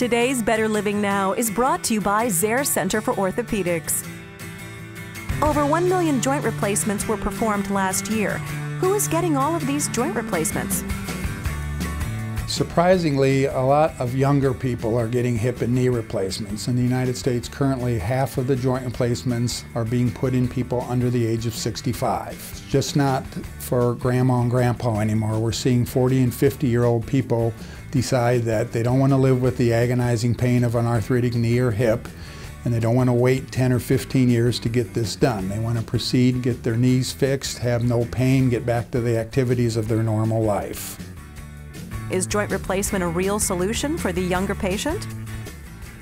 Today's Better Living Now is brought to you by Zehr Center for Orthopedics. Over 1 million joint replacements were performed last year. Who is getting all of these joint replacements? Surprisingly, a lot of younger people are getting hip and knee replacements. In the United States, currently half of the joint replacements are being put in people under the age of 65. It's just not for grandma and grandpa anymore. We're seeing 40 and 50 year old people decide that they don't want to live with the agonizing pain of an arthritic knee or hip and they don't want to wait 10 or 15 years to get this done. They want to proceed, get their knees fixed, have no pain, get back to the activities of their normal life. Is joint replacement a real solution for the younger patient?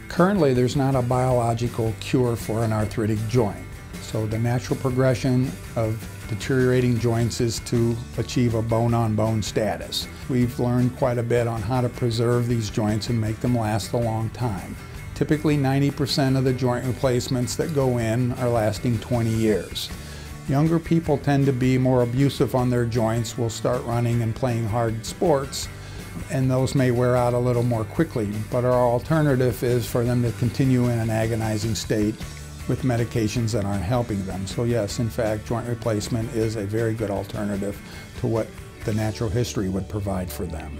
Currently, there's not a biological cure for an arthritic joint. So the natural progression of deteriorating joints is to achieve a bone-on-bone -bone status. We've learned quite a bit on how to preserve these joints and make them last a long time. Typically 90% of the joint replacements that go in are lasting 20 years. Younger people tend to be more abusive on their joints, will start running and playing hard sports, and those may wear out a little more quickly. But our alternative is for them to continue in an agonizing state with medications that aren't helping them. So yes, in fact, joint replacement is a very good alternative to what the natural history would provide for them.